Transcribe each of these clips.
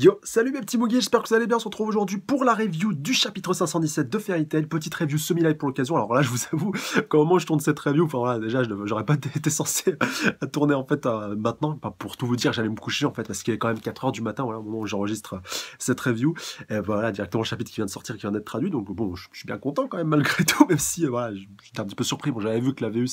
Yo, salut mes petits boogies, j'espère que vous allez bien. On se retrouve aujourd'hui pour la review du chapitre 517 de Fairy Tail. Petite review semi-live pour l'occasion. Alors là, je vous avoue, qu'au moment où je tourne cette review, enfin voilà, déjà, j'aurais pas été censé tourner en fait euh, maintenant. Pour tout vous dire, j'allais me coucher en fait, parce qu'il est quand même 4h du matin, voilà, au moment où j'enregistre euh, cette review. Et voilà, directement le chapitre qui vient de sortir, qui vient d'être traduit. Donc bon, je, suis bien content quand même malgré tout, même si euh, voilà, j'étais un petit peu surpris. Bon, j'avais vu que la VU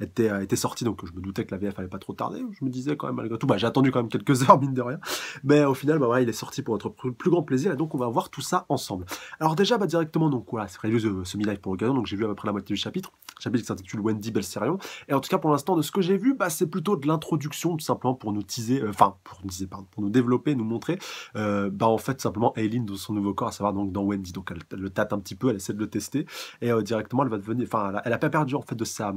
était, sortie, donc je me doutais que la VF allait pas trop tarder. Je me disais quand même malgré tout, bah j'ai attendu quand même quelques heures, mine de rien. Mais au final, bah voilà, il est sorti pour notre plus grand plaisir et donc on va voir tout ça ensemble. Alors déjà bah, directement donc voilà c'est prévu ce semi-live pour l'occasion donc j'ai vu à peu près la moitié du chapitre, chapitre qui s'intitule Wendy Belserion et en tout cas pour l'instant de ce que j'ai vu bah, c'est plutôt de l'introduction tout simplement pour nous teaser, euh, enfin pour nous teaser pardon, pour nous développer, nous montrer euh, bah en fait simplement Aileen dans son nouveau corps à savoir donc dans Wendy. Donc elle, le tâte un petit peu, elle essaie de le tester. Et euh, directement elle va devenir, enfin elle, a, pas perdu en fait de sa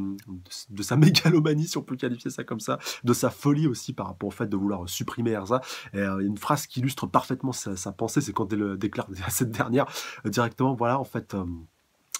de, sa mégalomanie si on peut qualifier ça comme ça, de sa folie aussi par rapport au fait de vouloir supprimer Erza. Et une phrase qui illustre parfaitement sa, pensée c'est quand elle déclare à cette dernière euh, directement, voilà, en fait... Euh,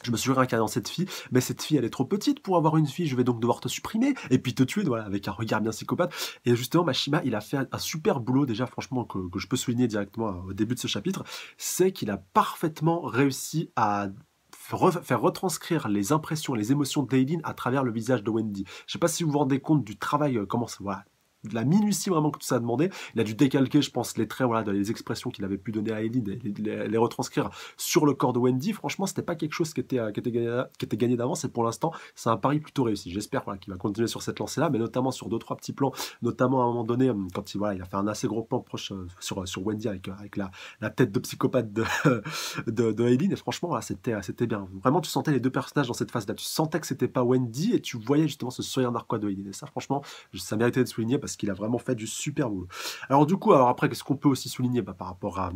je me suis réincarné dans cette fille, mais cette fille elle est trop petite pour avoir une fille, je vais donc devoir te supprimer et puis te tuer, voilà, avec un regard bien psychopathe. Et justement, Mashima, il a fait un super boulot déjà, franchement, que, je peux souligner directement euh, au début de ce chapitre, c'est qu'il a parfaitement réussi à faire retranscrire les impressions, les émotions d'Aileen à travers le visage de Wendy. Je sais pas si vous vous rendez compte du travail, comment voilà, de la minutie vraiment que tout ça a demandé. Il a dû décalquer, je pense, les traits, voilà, les expressions qu'il avait pu donner à Ellie, les, les, retranscrire sur le corps de Wendy. Franchement, c'était pas quelque chose qui était, gagné, qui était gagné d'avance. Et pour l'instant, c'est un pari plutôt réussi. J'espère voilà, qu'il va continuer sur cette lancée-là, mais notamment sur deux trois petits plans, notamment à un moment donné, hum, quand il, voilà, il a fait un assez gros plan proche euh, sur, Wendy avec, avec la, la tête de psychopathe de, de, de Et franchement, c'était, c'était bien. Vraiment, tu sentais les deux personnages dans cette phase-là. Tu sentais que c'était pas Wendy et tu voyais justement ce sourire narquois de Aileen. Et ça, franchement, ça méritait d'être souligné parce qu'il a vraiment fait du super boulot. Alors du coup, alors après, qu'est-ce qu'on peut aussi souligner bah, par rapport à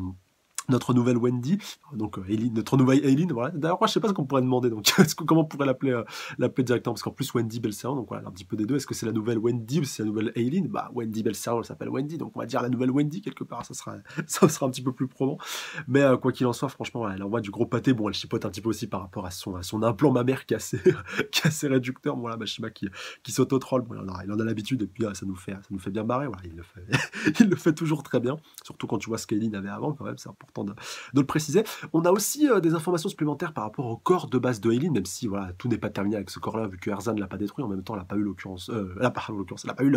notre nouvelle Wendy, donc euh, notre nouvelle Aileen, voilà. D'ailleurs, moi, je sais pas ce qu'on pourrait demander, donc comment on pourrait l'appeler euh, l'appeler directement, parce qu'en plus Wendy Belseron, donc voilà, un petit peu des deux. Est-ce que c'est la nouvelle Wendy ou c'est la nouvelle Aileen Bah, Wendy Belseron, elle s'appelle Wendy, donc on va dire la nouvelle Wendy quelque part, ça sera, ça sera un petit peu plus probant. Mais euh, quoi qu'il en soit, franchement, elle envoie du gros pâté. Bon, elle chipote un petit peu aussi par rapport à son, à son implant mammaire qui est assez, qui réducteur. Voilà, Mashima qui, qui s'auto-troll, bon, il en a l'habitude et puis ça nous fait, ça nous fait bien marrer. Voilà, il le fait, il le fait toujours très bien, surtout quand tu vois ce qu'Aileen avait avant, quand même, c'est important de, le préciser. On a aussi euh, des informations supplémentaires par rapport au corps de base de même si voilà, tout n'est pas terminé avec ce corps-là, vu que Erzan ne l'a pas détruit, en même temps, elle n'a pas eu l'occurrence, euh, elle n'a pas, eu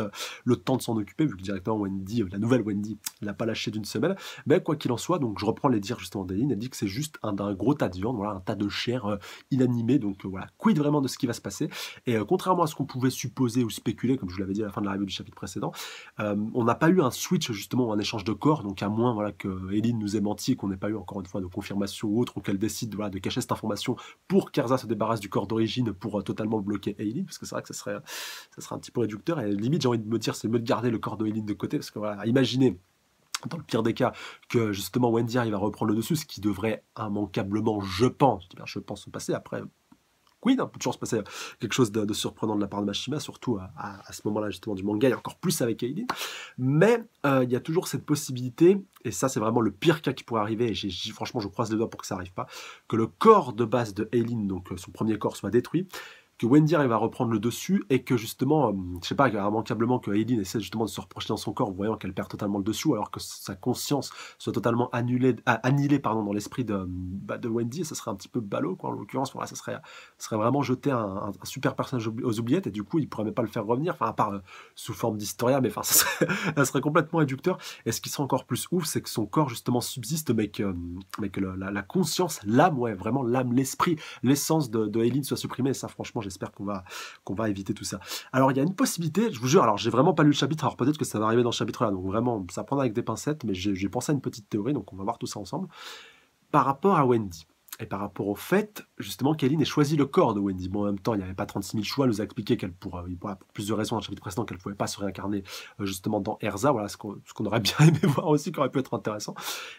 le, temps de s'en occuper, vu que directement Wendy, euh, la nouvelle Wendy, l'a pas lâché d'une semaine. Mais quoi qu'il en soit, donc je reprends les dires justement d'Eileen, elle dit que c'est juste un, gros tas de viande, voilà, un tas de chair inanimée, donc voilà, quid vraiment de ce qui va se passer? Et contrairement à ce qu'on pouvait supposer ou spéculer, comme je vous l'avais dit à la fin de la du chapitre précédent, on n'a pas eu un switch justement, un échange de corps, donc à moins voilà que Eileen nous ait menti qu'on n'ait pas eu encore une fois de confirmation ou autre, ou qu'elle décide de cacher cette information pour qu'Erza se débarrasse du corps d'origine pour euh, totalement bloquer Aileen, parce que c'est vrai que ça serait, un petit peu réducteur, et limite j'ai envie de me dire c'est mieux de garder le corps de de côté, parce que voilà, imaginez dans le pire des cas, que justement Wendy arrive à reprendre le dessus, ce qui devrait immanquablement, je pense, je pense se passer. Après, oui, il peut toujours se passer quelque chose de, surprenant de la part de Mashima, surtout à, ce moment-là justement du manga, et encore plus avec Aileen. Mais euh, il y a toujours cette possibilité, et ça c'est vraiment le pire cas qui pourrait arriver, et franchement je croise les doigts pour que ça arrive pas, que le corps de base de Aileen, donc euh, son premier corps, soit détruit, que Wendy arrive à reprendre le dessus et que justement, euh, je sais pas, immanquablement que Aileen essaie justement de se reprocher dans son corps, voyant qu'elle perd totalement le dessus, alors que sa conscience soit totalement annulée, annihilée pardon, dans l'esprit de, bah, de Wendy, ça serait un petit peu ballot, quoi, en l'occurrence. Voilà, ça serait, serait vraiment jeter un, super personnage aux oubliettes et du coup, il pourrait même pas le faire revenir, enfin, à part euh, sous forme d'historia, mais enfin, ça serait, complètement réducteur. Et ce qui serait encore plus ouf, c'est que son corps justement subsiste, mais que, mais que la, conscience, l'âme, ouais, vraiment l'âme, l'esprit, l'essence de, de soit supprimée. Et ça, franchement, j'espère qu'on va, éviter tout ça. Alors, il y a une possibilité, je vous jure, alors j'ai vraiment pas lu le chapitre, alors peut-être que ça va arriver dans ce chapitre-là, donc vraiment, ça prendra avec des pincettes, mais j'ai pensé à une petite théorie, donc on va voir tout ça ensemble. Par rapport à Wendy et par rapport au fait, justement, qu'Aline ait choisi le corps de Wendy. Bon, en même temps, il n'y avait pas 36 000 choix, elle nous a expliqué qu'elle pourrait, euh, pour plusieurs raisons dans le chapitre précédent, qu'elle ne pouvait pas se réincarner euh, justement dans Erza, voilà ce qu'on aurait bien aimé voir aussi, qui aurait pu être intéressant,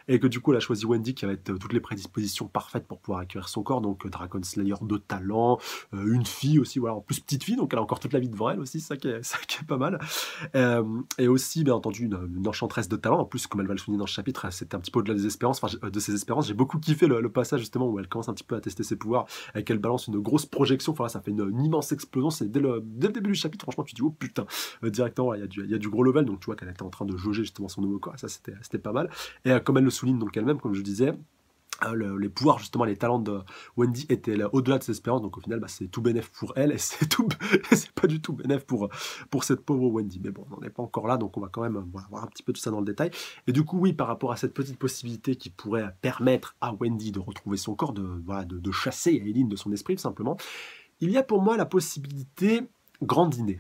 et que du coup, elle a choisi Wendy qui avait toutes les prédispositions parfaites pour pouvoir acquérir son corps, donc euh, Dragon Slayer de talent, une fille aussi, voilà, en plus petite fille, donc elle a encore toute la vie devant elle aussi, ça qui est, pas mal, et aussi, bien entendu, une, enchanteresse de talent, en plus, comme elle va le souligner dans le chapitre, c'était un petit peu au-delà des espérances, enfin, de ses espérances, j'ai beaucoup kiffé le, le passage justement où elle commence un petit peu à tester ses pouvoirs et qu'elle balance une grosse projection, enfin ça fait une, immense explosion, c'est dès le, début du chapitre, franchement tu dis oh putain, euh, directement il y, a du, y a du gros level, donc tu vois qu'elle était en train de jauger justement son nouveau corps, ça c'était pas mal. Et euh, comme elle le souligne donc elle-même, comme je disais, euh, les pouvoirs, justement, les talents de Wendy étaient au-delà de ses espérances, donc au final, bah, c'est tout bénéf pour elle, et c'est tout, c'est pas du tout bénéf pour, pour cette pauvre Wendy. Mais bon, on n'en est pas encore là, donc on va quand même voir un petit peu tout ça dans le détail. Et du coup, oui, par rapport à cette petite possibilité qui pourrait permettre à Wendy de retrouver son corps, de, voilà, de, chasser Eileen de son esprit, tout simplement, il y a pour moi la possibilité Grandinet.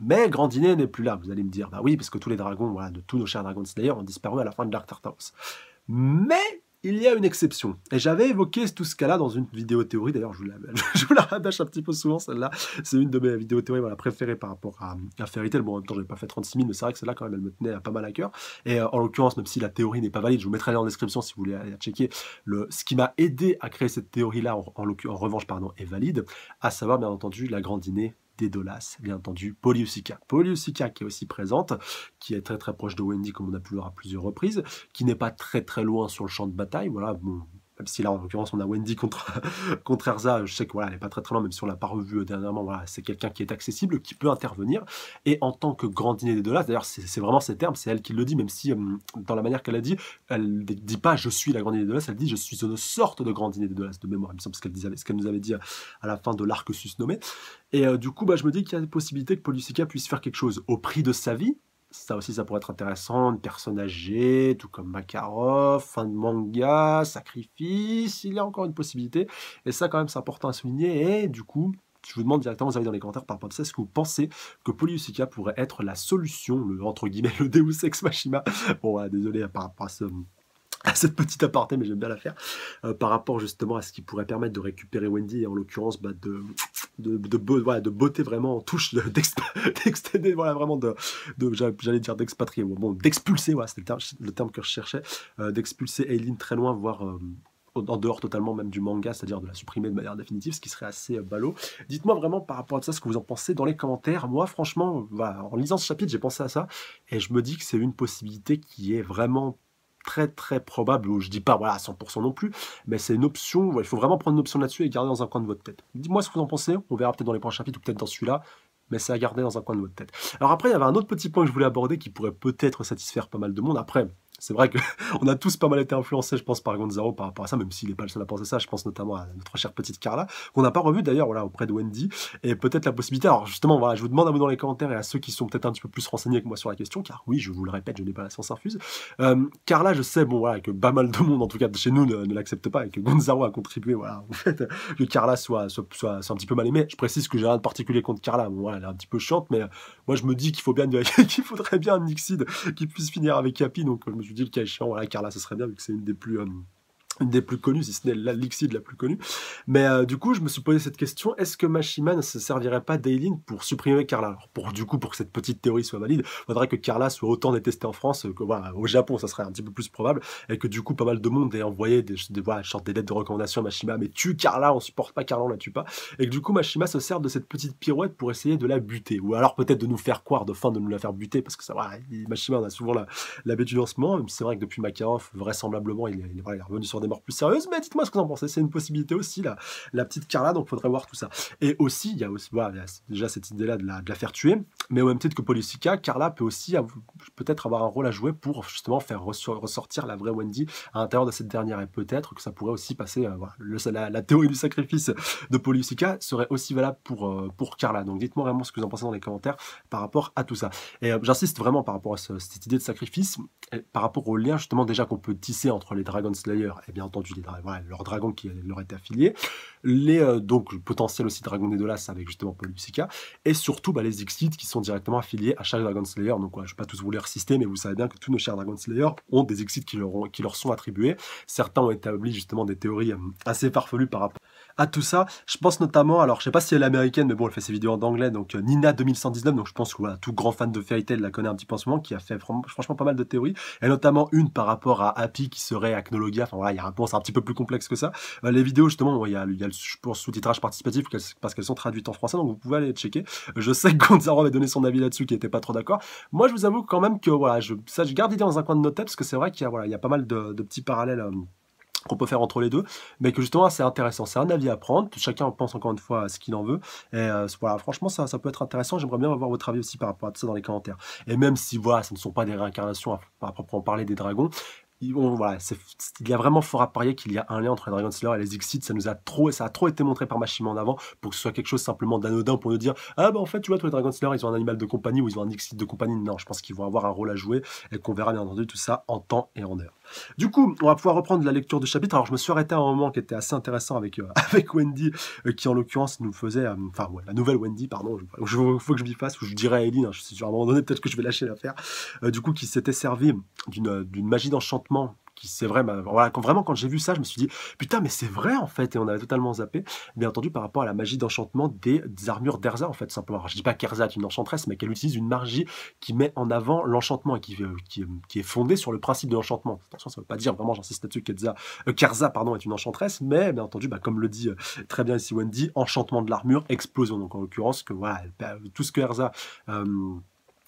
Mais Grandinet n'est plus là, vous allez me dire, bah oui, parce que tous les dragons, voilà, de tous nos chers dragons d'ailleurs, ont disparu à la fin de l'Arc Tartaros. Mais il y a une exception. Et j'avais évoqué tout ce cas-là dans une vidéo théorie. D'ailleurs, je, vous la, je vous la rabâche un petit peu souvent, celle-là. C'est une de mes vidéos théories voilà, préférées par rapport à, à Fairy Tail. Bon, en même temps, je n'ai pas fait 36 000, mais c'est vrai que celle-là, quand même, elle me tenait pas mal à cœur. Et euh, en l'occurrence, même si la théorie n'est pas valide, je vous mettrai en description si vous voulez aller checker. Le, ce qui m'a aidé à créer cette théorie-là, en, revanche, pardon, est valide. À savoir, bien entendu, la grande dîner Dolas, bien entendu, Poliusica. Poliusica qui est aussi présente, qui est très très proche de Wendy, comme on a pu le voir à plusieurs reprises, qui n'est pas très très loin sur le champ de bataille. Voilà, bon, même si là en l'occurrence on a Wendy contre, contre Erza, je sais que voilà, n'est pas très très loin, même si on l'a pas revue euh, dernièrement, voilà, c'est quelqu'un qui est accessible, qui peut intervenir, et en tant que grand dîner des Dolas, d'ailleurs c'est vraiment ces termes, c'est elle qui le dit, même si euh, dans la manière qu'elle a dit, elle ne dit pas je suis la grande dîner des Dolas, elle dit je suis une sorte de grand dîner des Dolas de mémoire, il me semble ce qu'elle ce nous avait dit à la fin de l'arc susnommé, et euh, du coup bah, je me dis qu'il y a des possibilités que Polysica puisse faire quelque chose au prix de sa vie, ça aussi, ça pourrait être intéressant. Une personne âgée, tout comme Makarov, fin de manga, sacrifice, il y a encore une possibilité. Et ça, quand même, c'est important à souligner. Et du coup, je vous demande directement, vous avez dans les commentaires par rapport à ça, est-ce que vous pensez que Polyusica pourrait être la solution, le, entre guillemets, le Deus Ex Machina? Bon, désolé par rapport à ce, cette petite aparté, mais j'aime bien la faire, euh, par rapport justement à ce qui pourrait permettre de récupérer Wendy et en l'occurrence bah, de, de, voilà, de beauté vraiment en touche, d'extender, voilà, vraiment de, j'allais dire d'expatrier, bon, d'expulser, voilà, c'était le, terme que je cherchais, euh, d'expulser Aileen très loin, voire euh, en dehors totalement même du manga, c'est-à-dire de la supprimer de manière définitive, ce qui serait assez ballot. Dites-moi vraiment par rapport à ça ce que vous en pensez dans les commentaires. Moi, franchement, en lisant ce chapitre, j'ai pensé à ça et je me dis que c'est une possibilité qui est vraiment très très probable, je dis pas voilà 100% non plus, mais c'est une option, il faut vraiment prendre une option là-dessus et garder dans un coin de votre tête. Dites-moi ce que vous en pensez, on verra peut-être dans les prochains chapitres ou peut-être dans celui-là, mais c'est à garder dans un coin de votre tête. Alors après, il y avait un autre petit point que je voulais aborder qui pourrait peut-être satisfaire pas mal de monde. Après, c'est vrai qu'on a tous pas mal été influencés, je pense, par Gonzalo par rapport à ça, même s'il n'est pas le seul à penser ça. Je pense notamment à notre chère petite Carla, qu'on n'a pas revu d'ailleurs voilà, auprès de Wendy. Et peut-être la possibilité. Alors justement, je vous demande à vous dans les commentaires et à ceux qui sont peut-être un petit peu plus renseignés que moi sur la question, car oui, je vous le répète, je n'ai pas la science infuse. Euh, Carla, je sais, bon, que pas mal de monde, en tout cas chez nous, ne, l'accepte pas et que Gonzalo a contribué, voilà, en fait, que Carla soit, soit, soit, un petit peu mal aimée. Je précise que j'ai rien de particulier contre Carla. Bon, elle est un petit peu chiante, mais euh, moi, je me dis qu'il faut faudrait bien un Nixid qui puisse finir avec Happy. Donc, je me suis le cas échéant, voilà, Carla, ce serait bien vu que c'est une des plus euh, une des plus connues, si ce n'est la Lixide la plus connue. Mais euh, du coup, je me suis posé cette question est-ce que Mashima ne se servirait pas d'Aileen pour supprimer Carla? Alors, pour du coup, pour que cette petite théorie soit valide, il faudrait que Carla soit autant détestée en France que voilà, au Japon, ça serait un petit peu plus probable, et que du coup, pas mal de monde ait envoyé des, des, voilà, des lettres de recommandation à Mashima, mais tue Carla, on supporte pas Carla, on la tue pas, et que du coup, Mashima se sert de cette petite pirouette pour essayer de la buter, ou alors peut-être de nous faire croire, de fin de nous la faire buter, parce que ça, voilà, Mashima, on a souvent la, la bêtise en ce moment, c'est vrai que depuis Makarov, vraisemblablement, il il est revenu sur des plus sérieuses, mais dites-moi ce que vous en pensez. C'est une possibilité aussi, la, la petite Carla, donc faudrait voir tout ça. Et aussi, il y a aussi voilà, déjà cette idée-là de la, de la, faire tuer, mais au même titre que Polysica, Carla peut aussi peut-être avoir un rôle à jouer pour justement faire ressortir la vraie Wendy à l'intérieur de cette dernière. Et peut-être que ça pourrait aussi passer, euh, la, théorie du sacrifice de Polysica serait aussi valable pour, euh, pour Carla. Donc dites-moi vraiment ce que vous en pensez dans les commentaires par rapport à tout ça. Et euh, j'insiste vraiment par rapport à cette idée de sacrifice, par rapport au lien justement déjà qu'on peut tisser entre les Dragon Slayer et bien entendu les, voilà, leur dragon qui leur était affilié, les euh, donc potentiels aussi Dragon Dolas avec justement Polypsycha, et surtout bah, les Exit qui sont directement affiliés à chaque Dragon Slayer. Donc je ne vais pas tous vous les résister, mais vous savez bien que tous nos chers Dragon Slayer ont des Exit qui leur, qui leur sont attribués. Certains ont établi justement des théories euh, assez farfelues par rapport à tout ça. Je pense notamment, alors je sais pas si elle est américaine, mais bon, elle fait ses vidéos en anglais, donc euh, Nina 2119, donc je pense que tout grand fan de Fairy Tail la connaît un petit peu en ce moment, qui a fait franchement pas mal de théories, et notamment une par rapport à Happy qui serait Acnologia, enfin voilà, il y a un c'est un petit peu plus complexe que ça. Euh, les vidéos, justement, il y a, y a le sous-titrage participatif parce qu'elles sont traduites en français, donc vous pouvez aller checker. Je sais que Gonzalo avait donné son avis là-dessus, qui était pas trop d'accord. Moi, je vous avoue quand même que voilà, je, ça, je garde l'idée dans un coin de nos parce que c'est vrai qu'il y a, voilà, il y a pas mal de, petits parallèles. Euh, qu'on peut faire entre les deux, mais que justement c'est intéressant. C'est un avis à prendre. Chacun pense encore une fois à ce qu'il en veut. Et euh, voilà, franchement, ça, ça peut être intéressant. J'aimerais bien avoir votre avis aussi par rapport à ça dans les commentaires. Et même si voilà, ce ne sont pas des réincarnations à proprement parler des dragons, il, y a vraiment fort à parier qu'il y a un lien entre les Dragon Slayer et les Exit. Ça nous a trop, ça a trop été montré par Machima en avant pour que ce soit quelque chose simplement d'anodin pour nous dire ah bah en fait tu vois tous les Dragon Slayer ils ont un animal de compagnie ou ils ont un Exit de compagnie. Non, je pense qu'ils vont avoir un rôle à jouer et qu'on verra bien entendu tout ça en temps et en heure. Du coup, on va pouvoir reprendre la lecture du chapitre. Alors je me suis arrêté à un moment qui était assez intéressant avec euh, avec Wendy euh, qui en l'occurrence nous faisait, euh, enfin la nouvelle Wendy pardon. Il faut que je m'y fasse ou je dirais à Eileen. Je suis sûr à un moment donné peut-être que je vais lâcher l'affaire. du coup, qui s'était servi d'une magie d'enchantement c'est vrai, bah, voilà, quand, vraiment quand j'ai vu ça, je me suis dit putain, mais c'est vrai en fait, et on avait totalement zappé, bien entendu par rapport à la magie d'enchantement des, armures d'Erza en fait simplement. Alors, je dis pas qu'Erza est une enchanteresse, mais qu'elle utilise une magie qui met en avant l'enchantement et qui, euh, qui, est fondée sur le principe de l'enchantement. Attention, ça veut pas dire vraiment, j'insiste là-dessus, qu'Erza, euh, pardon, est une enchanteresse, mais bien entendu, bah, comme le dit euh, très bien ici Wendy, enchantement de l'armure, explosion. Donc en l'occurrence que voilà, tout ce que Erza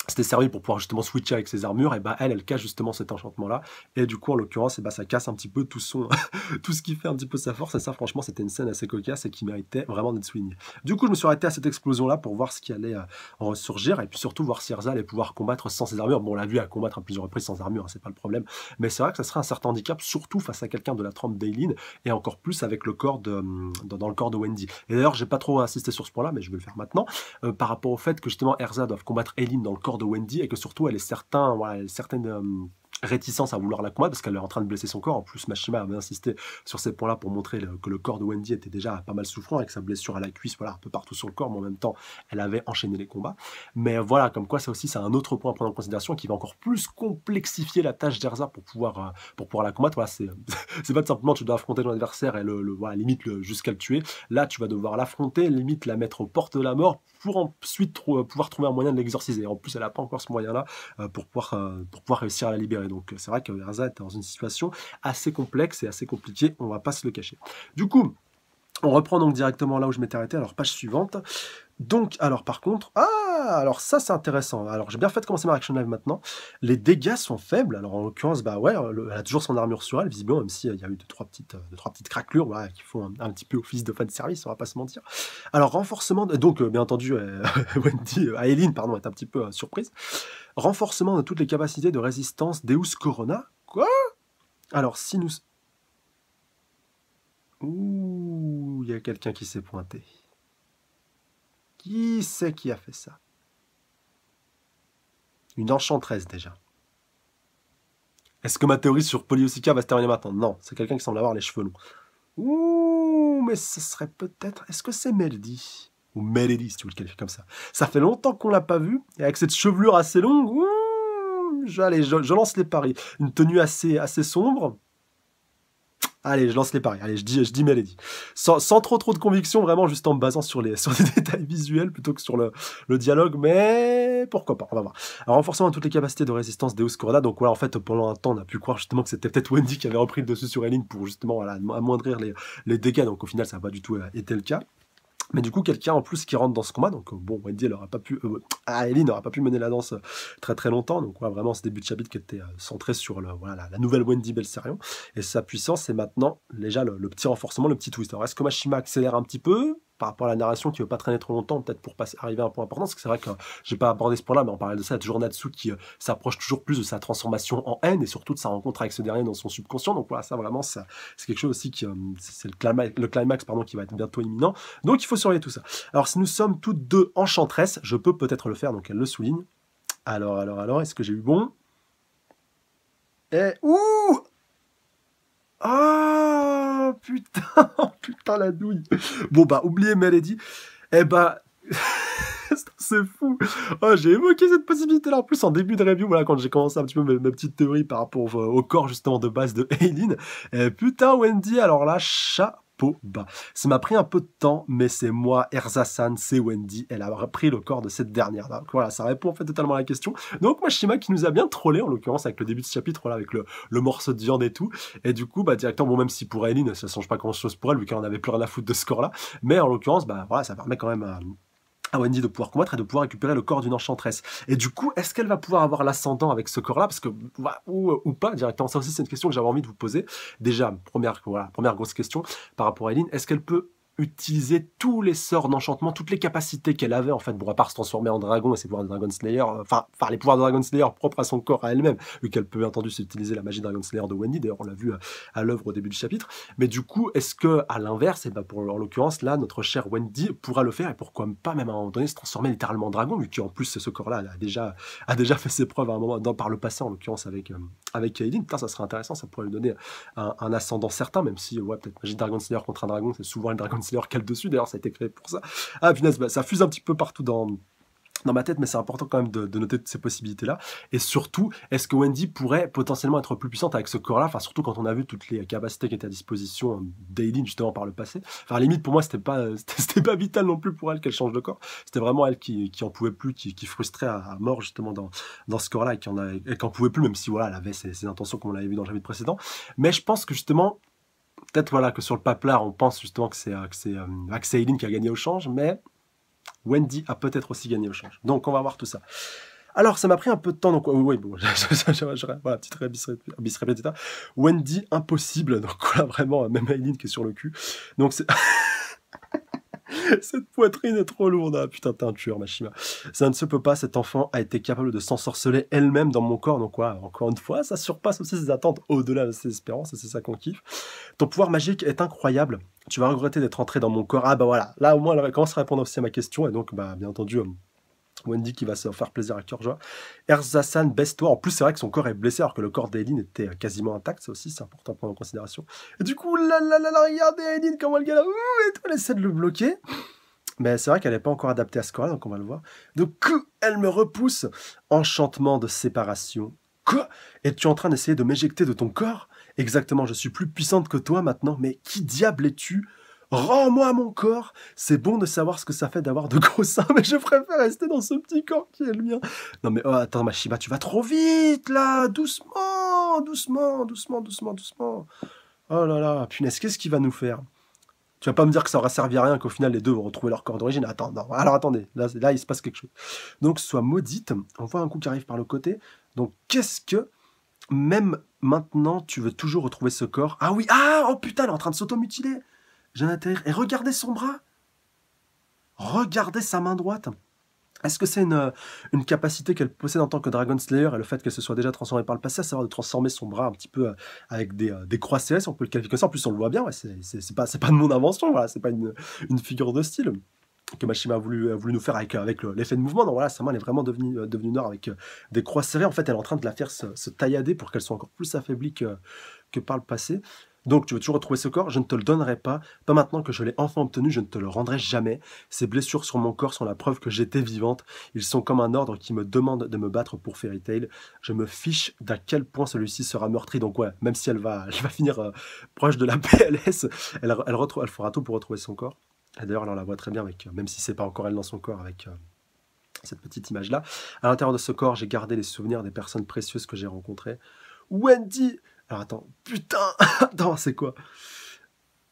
c'était servi pour pouvoir justement switcher avec ses armures, et bah elle, elle cache justement cet enchantement-là, et du coup, en l'occurrence, et bah ça casse un petit peu tout son, tout ce qui fait un petit peu sa force, et ça, franchement, c'était une scène assez cocasse et qui méritait vraiment d'être soulignée. Du coup, je me suis arrêté à cette explosion-là pour voir ce qui allait euh, ressurgir, et puis surtout voir si Erza allait pouvoir combattre sans ses armures. Bon, on l'a vu à combattre à plusieurs reprises sans armure, hein, c'est pas le problème, mais c'est vrai que ça serait un certain handicap, surtout face à quelqu'un de la trempe d'Aileen, et encore plus avec le corps de, hum, dans, le corps de Wendy. Et d'ailleurs, j'ai pas trop insisté sur ce point-là, mais je vais le faire maintenant, euh, par rapport au fait que justement Erza doit combattre Aileen dans le corps de Wendy, et que surtout elle est certain, voilà, certaines euh, réticence à vouloir la combattre parce qu'elle est en train de blesser son corps. En plus, Mashima avait insisté sur ces points-là pour montrer que le corps de Wendy était déjà pas mal souffrant avec sa blessure à la cuisse, voilà, un peu partout sur le corps, mais en même temps, elle avait enchaîné les combats. Mais voilà, comme quoi, ça aussi, c'est un autre point à prendre en considération qui va encore plus complexifier la tâche d'Erza pour pouvoir, euh, pour pouvoir la combattre. Voilà, c'est, pas simplement tu dois affronter ton adversaire et le, voilà, limite jusqu'à le tuer. Là, tu vas devoir l'affronter, limite la mettre aux portes de la mort pour ensuite pouvoir trouver un moyen de l'exorciser. En plus, elle n'a pas encore ce moyen-là euh, pour, pouvoir, euh, pour pouvoir réussir à la libérer. Donc, c'est vrai que est dans une situation assez complexe et assez compliquée, on va pas se le cacher. Du coup, on reprend donc directement là où je m'étais arrêté, alors page suivante. Donc, alors par contre, ah, alors ça c'est intéressant. Alors j'ai bien fait de commencer ma action live maintenant. Les dégâts sont faibles. Alors en l'occurrence, bah ouais, elle a toujours son armure sur elle, visiblement, même s'il y a eu deux trois petites, deux, trois petites craquelures, voilà, qui font un, petit peu office de fan service, on va pas se mentir. Alors renforcement, donc euh, bien entendu, euh, Wendy, euh, Aileen, pardon, est un petit peu surprise. Renforcement de toutes les capacités de résistance Deus Corona. Quoi? Alors si nous, ouh, il y a quelqu'un qui s'est pointé. Qui c'est qui a fait ça? Une enchanteresse déjà. Est-ce que ma théorie sur Polyosica va se terminer maintenant? Non, c'est quelqu'un qui semble avoir les cheveux longs. Ouh, mais ce serait peut-être... Est-ce que c'est Melody? Ou Melody, si tu veux le qualifier comme ça. Ça fait longtemps qu'on l'a pas vu, et avec cette chevelure assez longue, ouh, je, je, lance les paris. Une tenue assez, assez sombre, Allez, je lance les paris. Allez, je dis, je dis Melody. Sans, trop trop de conviction, vraiment juste en me basant sur les, sur les détails visuels plutôt que sur le, le dialogue, mais pourquoi pas, on va voir. Alors, renforcement de toutes les capacités de résistance Deus Corona. Donc voilà, en fait, pendant un temps, on a pu croire justement que c'était peut-être Wendy qui avait repris le dessus sur Eileen pour justement voilà, amoindrir les, les dégâts. Donc au final, ça n'a pas du tout euh, été le cas. Mais du coup, quelqu'un en plus qui rentre dans ce combat, donc euh, bon, Wendy, elle aura pas pu, euh, ah, Ellie n'aura pas pu mener la danse euh, très très longtemps, donc voilà, vraiment ce début de chapitre qui était centré sur la, nouvelle Wendy Belserion, et sa puissance, c'est maintenant déjà le, le, petit renforcement, le petit twist. Alors est-ce que Mashima accélère un petit peu? Par rapport à la narration qui veut pas traîner trop longtemps, peut-être pour passer, arriver à un point important, parce que c'est vrai que j'ai pas abordé ce point-là, mais on parlait de ça, toujours Natsu qui euh, s'approche toujours plus de sa transformation en haine et surtout de sa rencontre avec ce dernier dans son subconscient. Donc voilà, ça vraiment, c'est quelque chose aussi qui, euh, c'est le climax, pardon, qui va être bientôt imminent. Donc il faut surveiller tout ça. Alors si nous sommes toutes deux enchantresses, je peux peut-être le faire, donc elle le souligne. Alors, alors, alors, est-ce que j'ai eu bon? Et ouh Oh putain, la douille. Bon bah oubliez Melody. Eh bah c'est fou. Oh, j'ai évoqué cette possibilité-là en plus en début de review, voilà, quand j'ai commencé un petit peu ma, petite théorie par rapport au, corps justement de base de Aileen. Eh, putain Wendy, alors là, chat Ça m'a pris un peu de temps, mais c'est moi, Erza-san, c'est Wendy. Elle a pris le corps de cette dernière. Donc voilà, ça répond en fait totalement à la question. Donc moi, Shima qui nous a bien trollé, en l'occurrence, avec le début de ce chapitre, là, avec le, morceau de viande et tout. Et du coup, bah, directement, bon, même si pour Aileen, ça change pas grand chose pour elle, vu qu'elle en avait plus rien à foutre de ce corps-là. Mais en l'occurrence, bah, voilà, ça permet quand même à à Wendy de pouvoir combattre et de pouvoir récupérer le corps d'une enchanteresse. Et du coup, est-ce qu'elle va pouvoir avoir l'ascendant avec ce corps-là? Parce que, ou, ou, pas directement, ça aussi c'est une question que j'avais envie de vous poser. Déjà, première, première grosse question par rapport à Eileen, est-ce qu'elle peut utiliser tous les sorts d'enchantement, toutes les capacités qu'elle avait en fait, pour à part se transformer en dragon et ses pouvoirs de Dragon Slayer, euh, enfin, enfin les pouvoirs de Dragon Slayer propres à son corps à elle-même, vu qu'elle peut bien entendu utiliser la magie Dragon Slayer de Wendy, d'ailleurs on l'a vu euh, à, l'œuvre au début du chapitre. Mais du coup, est-ce que à l'inverse, et ben pour en l'occurrence là, notre chère Wendy pourra le faire et pourquoi pas même à un moment donné se transformer littéralement en dragon, vu qu'en plus ce corps-là a déjà a déjà fait ses preuves à un moment dans, par le passé en l'occurrence avec euh, avec Kaelin. ça serait intéressant, ça pourrait lui donner un, ascendant certain, même si ouais peut-être magie Dragon Slayer contre un dragon, c'est souvent le Dragon Slayer qu'elle dessus ça a été créé pour ça. Ah, punaise, bah, ça fuse un petit peu partout dans, dans ma tête, mais c'est important quand même de, noter ces possibilités-là. Et surtout, est-ce que Wendy pourrait potentiellement être plus puissante avec ce corps-là? Enfin, surtout quand on a vu toutes les capacités qui étaient à disposition d'Aileen justement par le passé. Enfin, à limite, pour moi, c'était pas, c'était pas vital non plus pour elle qu'elle change de corps. C'était vraiment elle qui, qui en pouvait plus, qui, qui frustrait à, mort justement dans, dans ce corps-là et qui en, en pouvait plus, même si voilà, elle avait ses, intentions comme on l'avait vu dans le précédent. Mais je pense que justement, peut-être voilà, que sur le paplard, on pense justement que c'est euh, euh qui a gagné au change, mais Wendy a peut-être aussi gagné au change. Donc on va voir tout ça. Alors, ça m'a pris un peu de temps, donc oui, bon, voilà, petite repetita. Wendy, impossible, donc voilà, vraiment, même Aileen qui est sur le cul. Donc c'est... Cette poitrine est trop lourde. Ah, putain, teinture, Machima. Ça ne se peut pas. Cet enfant a été capable de s'ensorceler elle-même dans mon corps. Donc, quoi, encore une fois, ça surpasse aussi ses attentes au-delà de ses espérances. Et c'est ça qu'on kiffe. Ton pouvoir magique est incroyable. Tu vas regretter d'être entré dans mon corps. Ah, bah voilà. Là, au moins, elle commence à répondre aussi à ma question. Et donc, bah, bien entendu, euh, Wendy qui va se faire plaisir à cœur joie. Erzasan, baisse-toi. En plus, c'est vrai que son corps est blessé alors que le corps d'Aileen était quasiment intact. Ça aussi, c'est important à prendre en considération. Et du coup, là, là, là, là regardez Aileen comment elle galère. Et elle essaie de le bloquer. Mais c'est vrai qu'elle n'est pas encore adaptée à ce corps-là, donc on va le voir. Donc, elle me repousse. Enchantement de séparation. Quoi Es-tu en train d'essayer de m'éjecter de ton corps? Exactement, je suis plus puissante que toi maintenant, mais qui diable es-tu? Rends-moi mon corps C'est bon de savoir ce que ça fait d'avoir de gros seins, mais je préfère rester dans ce petit corps qui est le mien. Non mais oh, attends, Mashima, tu vas trop vite là Doucement, doucement, doucement, doucement, doucement. Oh là là, punaise, qu'est-ce qu'il va nous faire? Tu vas pas me dire que ça aura servi à rien, qu'au final les deux vont retrouver leur corps d'origine. Attends, non. Alors attendez, là, là il se passe quelque chose. Donc soit maudite, on voit un coup qui arrive par le côté. Donc qu'est-ce que, même maintenant, tu veux toujours retrouver ce corps? Ah oui, ah, oh putain, elle est en train de s'automutiler j'ai. Et regardez son bras. Regardez sa main droite. Est-ce que c'est une, une, capacité qu'elle possède en tant que Dragon Slayer et le fait qu'elle se soit déjà transformée par le passé, à savoir de transformer son bras un petit peu euh, avec des, euh, des croix célestes, on peut le qualifier comme ça. En plus, on le voit bien, c'est pas, de mon invention, voilà, c'est pas une, figure de style que Machima a voulu, nous faire avec, avec l'effet de mouvement. Donc voilà, sa main elle est vraiment devenue, euh, devenue noire avec des croix serrées. En fait, elle est en train de la faire se, taillader pour qu'elle soit encore plus affaiblie que par le passé. Donc tu veux toujours retrouver ce corps, je ne te le donnerai pas. Pas maintenant que je l'ai enfin obtenu, je ne te le rendrai jamais. Ces blessures sur mon corps sont la preuve que j'étais vivante. Ils sont comme un ordre qui me demande de me battre pour Fairy Tail. Je me fiche d'à quel point celui-ci sera meurtri. Donc ouais, même si elle va, elle va finir euh, proche de la PLS, elle, elle, fera tout pour retrouver son corps. Et d'ailleurs, on la voit très bien, avec, même si c'est pas encore elle dans son corps, avec... Euh, cette petite image-là. À l'intérieur de ce corps, j'ai gardé les souvenirs des personnes précieuses que j'ai rencontrées. Wendy, alors attends, putain Attends, c'est quoi?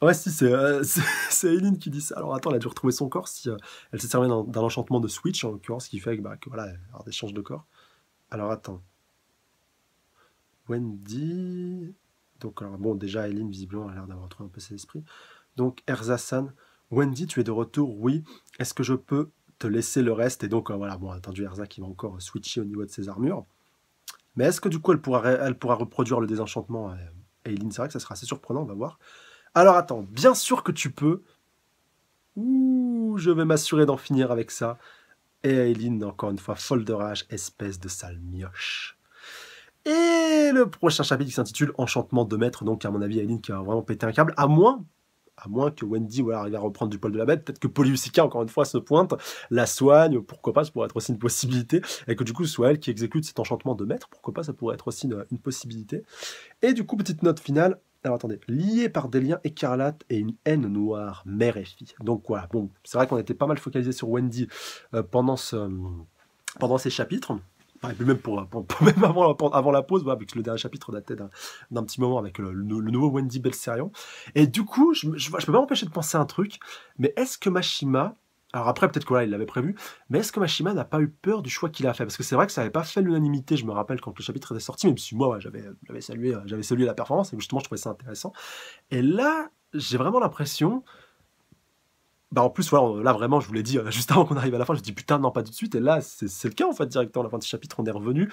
Ouais, si, euh, c'est Eileen qui dit ça. Alors attends, elle a dû retrouver son corps si euh, elle s'est servie d'un enchantement de Switch, en l'occurrence, qui fait que, bah, que voilà, des changes de corps. Alors attends. Wendy. Donc, alors, bon, déjà, Eileen, visiblement, a l'air d'avoir retrouvé un peu ses esprits. Donc, Erzasan. Wendy, tu es de retour, oui. Est-ce que je peux te laisser le reste? Et donc, euh, voilà, bon, attendu, Erza qui va encore switcher au niveau de ses armures. Mais est-ce que du coup elle pourra, elle pourra reproduire le désenchantement Aileen? C'est vrai que ça sera assez surprenant, on va voir. Alors attends, bien sûr que tu peux. Ouh, je vais m'assurer d'en finir avec ça. Et Aileen, encore une fois, folle de rage, espèce de sale mioche. Et le prochain chapitre qui s'intitule Enchantement de maître, donc à mon avis, Aileen qui a vraiment pété un câble, à moins à moins que Wendy arrive à reprendre du poil de la bête, peut-être que Polyusica, encore une fois, se pointe, la soigne, pourquoi pas, ça pourrait être aussi une possibilité, et que du coup, ce soit elle qui exécute cet enchantement de maître, pourquoi pas, ça pourrait être aussi une, possibilité. Et du coup, petite note finale, alors attendez, lié par des liens écarlates et une haine noire, mère et fille. Donc voilà, bon, c'est vrai qu'on était pas mal focalisé sur Wendy euh, ce, pendant ces chapitres même, pour, même avant, avant, la pause, vu que le dernier chapitre datait d'un petit moment avec le, nouveau Wendy Belserion. Et du coup, je, je, peux pas m'empêcher de penser à un truc, mais est-ce que Mashima Alors après, peut-être que là, il l'avait prévu, mais est-ce que Mashima n'a pas eu peur du choix qu'il a fait? Parce que c'est vrai que ça n'avait pas fait l'unanimité, je me rappelle, quand le chapitre était sorti, même si moi, j'avais, salué, j'avais salué la performance, et justement, je trouvais ça intéressant. Et là, j'ai vraiment l'impression bah en plus, voilà, là vraiment, je vous l'ai dit, euh, juste avant qu'on arrive à la fin, je dis putain, non, pas tout de suite. Et là, c'est le cas en fait, directement à la fin du chapitre, on est revenu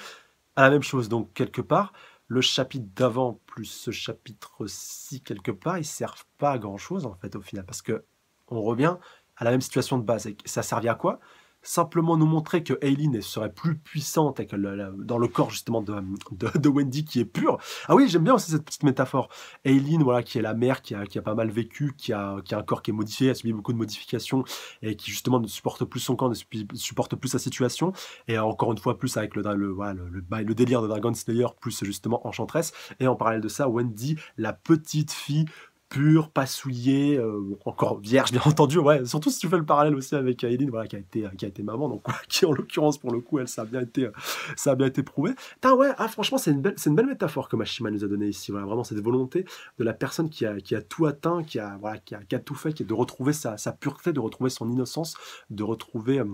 à la même chose. Donc, quelque part, le chapitre d'avant plus ce chapitre-ci, quelque part, ils servent pas à grand chose en fait, au final, parce que on revient à la même situation de base. Et ça servait à quoi? Simplement nous montrer que Aileen serait plus puissante que dans le corps justement de, Wendy qui est pur. Ah oui, j'aime bien aussi cette petite métaphore. Aileen, voilà, qui est la mère, qui a, qui a pas mal vécu, qui a, qui a un corps qui est modifié, a subi beaucoup de modifications et qui justement ne supporte plus son corps, ne supporte plus sa situation. Et encore une fois, plus avec le, le, voilà, le, le délire de Dragon Slayer, plus justement Enchantress. Et en parallèle de ça, Wendy, la petite fille pur, pas souillé, euh, encore vierge bien entendu, ouais, surtout si tu fais le parallèle aussi avec Aileen, voilà, qui a été, qui a été maman, donc qui en l'occurrence pour le coup, elle, ça a bien été, ça a bien été prouvé. Putain, ouais, ah, franchement, c'est une belle, c'est une belle métaphore que Mashima nous a donné ici, voilà, vraiment cette volonté de la personne qui a, qui a tout atteint, qui a, voilà, qui a, tout fait, qui est de retrouver sa, pureté, de retrouver son innocence, de retrouver, euh,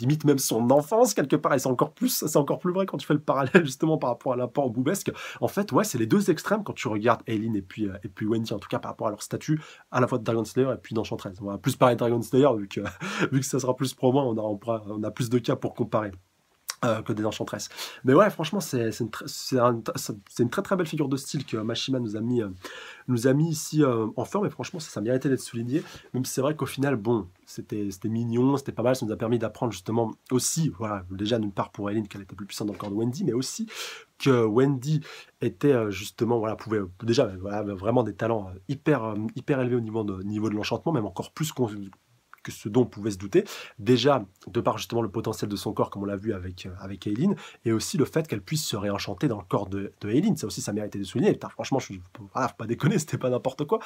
limite même son enfance quelque part, et c'est encore plus, c'est encore plus vrai quand tu fais le parallèle justement par rapport à l'apport boubesque. En fait, ouais, c'est les deux extrêmes quand tu regardes Aileen et puis, euh, et puis Wendy, en tout cas par rapport à leur statut à la fois de Dragon Slayer et puis d'Enchantress. On va plus parler de Dragon Slayer vu que, vu que ça sera plus pro moi, on on, a plus de cas pour comparer. Euh, que des enchanteresses. Mais ouais, franchement, c'est une, très très belle figure de style que Mashima nous a mis, euh, nous a mis ici euh, en forme. Et franchement, ça, ça méritait d'être souligné. Même si c'est vrai qu'au final, bon, c'était mignon, c'était pas mal. Ça nous a permis d'apprendre justement aussi, voilà, déjà d'une part pour Eileen qu'elle était plus puissante encore de Wendy, mais aussi que Wendy était justement, voilà, pouvait déjà, voilà, vraiment des talents hyper, hyper élevés au niveau de, niveau de l'enchantement, même encore plus qu'on que ce dont on pouvait se douter. Déjà, de par justement le potentiel de son corps, comme on l'a vu avec, euh, avec Aileen, et aussi le fait qu'elle puisse se réenchanter dans le corps de, Aileen. Ça aussi, ça méritait de souligner. franchement, je suis, pas déconner, c'était pas n'importe quoi.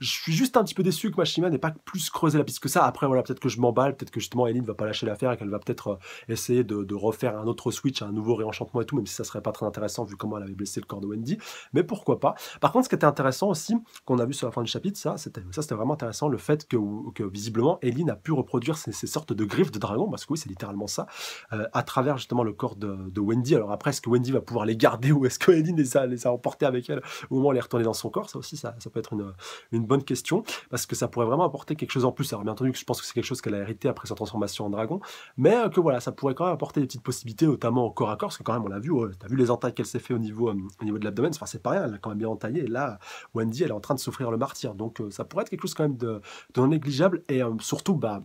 Je suis juste un petit peu déçu que Mashima n'ait pas plus creusé la piste que ça. Après, voilà, peut-être que je m'emballe, peut-être que justement Aileen va pas lâcher l'affaire et qu'elle va peut-être euh, essayer de, refaire un autre switch, un nouveau réenchantement et tout, même si ça serait pas très intéressant vu comment elle avait blessé le corps de Wendy. Mais pourquoi pas. Par contre, ce qui était intéressant aussi, qu'on a vu sur la fin du chapitre, ça, c'était vraiment intéressant, le fait que, que visiblement, Aileen a pu reproduire ces, sortes de griffes de dragon, parce que oui, c'est littéralement ça, euh, à travers justement le corps de, Wendy. Alors après, est-ce que Wendy va pouvoir les garder ou est-ce que Eileen les a, les a emportés avec elle au moment où elle est retournée dans son corps? Ça aussi, ça, ça peut être une, une, bonne question, parce que ça pourrait vraiment apporter quelque chose en plus. Alors bien entendu, je pense que c'est quelque chose qu'elle a hérité après sa transformation en dragon, mais euh, que voilà, ça pourrait quand même apporter des petites possibilités, notamment au corps à corps, parce que quand même, on l'a vu, tu as vu les entailles qu'elle s'est fait au niveau, euh, au niveau de l'abdomen, enfin c'est pas rien, elle a quand même bien entaillé, et là, Wendy, elle est en train de souffrir le martyr, donc ça pourrait être quelque chose quand même de, de non négligeable, et surtout, bah,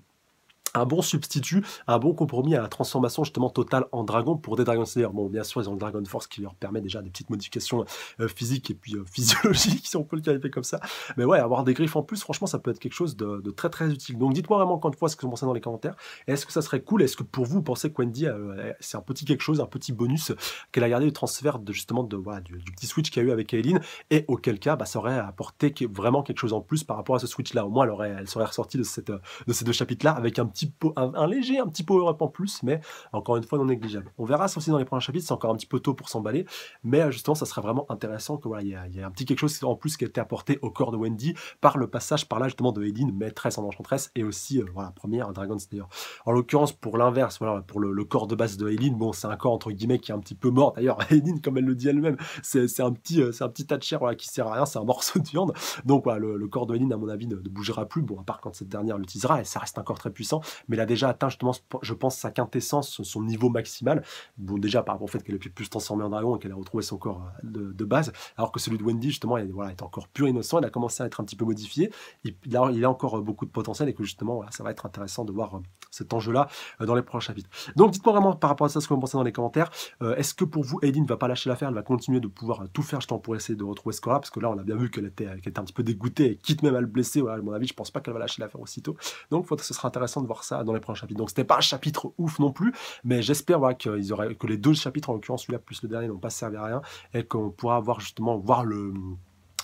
un bon substitut, un bon compromis à la transformation justement totale en dragon pour des Dragon Slayer. Bon, bien sûr, ils ont le Dragon Force qui leur permet déjà des petites modifications euh, physiques et puis euh, physiologiques, si on peut le qualifier comme ça. Mais ouais, avoir des griffes en plus, franchement, ça peut être quelque chose de, très très utile. Donc dites-moi vraiment encore une fois ce que vous pensez dans les commentaires. Est-ce que ça serait cool? Est-ce que pour vous, vous pensez que Wendy, euh, c'est un petit quelque chose, un petit bonus qu'elle a gardé du transfert de justement de, voilà, du, petit switch qu'il y a eu avec Aileen et auquel cas, bah, ça aurait apporté vraiment quelque chose en plus par rapport à ce switch-là. Au moins, elle, aurait, elle serait ressortie de, cette, de ces deux chapitres-là avec un petit un, léger, un petit power up en plus, mais encore une fois non négligeable. On verra ça aussi dans les prochains chapitres, c'est encore un petit peu tôt pour s'emballer, mais euh, justement, ça serait vraiment intéressant que voilà, il y, a un petit quelque chose en plus qui a été apporté au corps de Wendy par le passage par là justement de Aileen, maîtresse en enchantresse, et aussi euh, voilà, première Dragon Slayer. En l'occurrence, pour l'inverse, voilà, pour le, corps de base de Aileen, bon, c'est un corps entre guillemets qui est un petit peu mort. D'ailleurs, Aileen, comme elle le dit elle-même, c'est un petit, euh, c'est un petit tas de chair voilà, qui sert à rien, c'est un morceau de viande. Donc voilà, le, corps de Aileen, à mon avis, ne, ne, bougera plus. Bon, à part quand cette dernière l'utilisera, et ça reste un corps très puissant, mais elle a déjà atteint justement, je pense, sa quintessence, son niveau maximal. Bon, déjà par rapport au fait qu'elle est plus transformée en dragon et qu'elle a retrouvé son corps euh, de, base, alors que celui de Wendy, justement, il, voilà, est encore pur innocent, il a commencé à être un petit peu modifié. Il, il a encore euh, beaucoup de potentiel et que justement, ça va être intéressant de voir euh, cet enjeu-là dans les prochains chapitres. Donc, dites-moi vraiment par rapport à ça ce que vous pensez dans les commentaires. Est-ce que pour vous, Aileen ne va pas lâcher l'affaire, elle va continuer de pouvoir tout faire justement pour essayer de retrouver ce corps-là? Parce que là, on a bien vu qu'elle était, était un petit peu dégoûtée et quitte même à le blesser. À mon avis, je pense pas qu'elle va lâcher l'affaire aussitôt. Donc, ce sera intéressant de voir ça dans les prochains chapitres. Donc, c'était pas un chapitre ouf non plus, mais j'espère voilà, auraient, que les deux chapitres, en l'occurrence celui-là plus le dernier, n'ont pas servi à rien et qu'on pourra voir justement voir le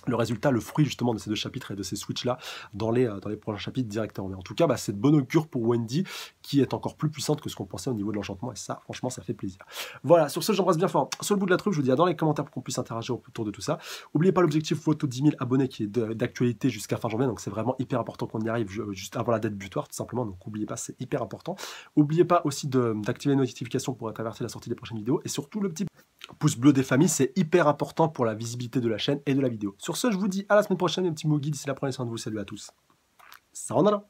le résultat, le fruit justement de ces deux chapitres et de ces switches-là dans les, euh, dans les prochains chapitres directement. Mais en tout cas, bah, c'est de bonne augure pour Wendy qui est encore plus puissante que ce qu'on pensait au niveau de l'enchantement et ça, franchement, ça fait plaisir. Voilà, sur ce, j'embrasse bien fort. Sur le bout de la truffe, je vous dis à dans les commentaires pour qu'on puisse interagir autour de tout ça. N'oubliez pas l'objectif photo 10 000 abonnés qui est d'actualité jusqu'à fin janvier, donc c'est vraiment hyper important qu'on y arrive juste avant la date butoir, tout simplement. Donc n'oubliez pas, c'est hyper important. N'oubliez pas aussi d'activer les notifications pour être averti de la sortie des prochaines vidéos et surtout le petit pouce bleu des familles, c'est hyper important pour la visibilité de la chaîne et de la vidéo. Sur ce, je vous dis à la semaine prochaine, un petit mot guide, d'ici la prochaine, de vous, salut à tous. Sayonara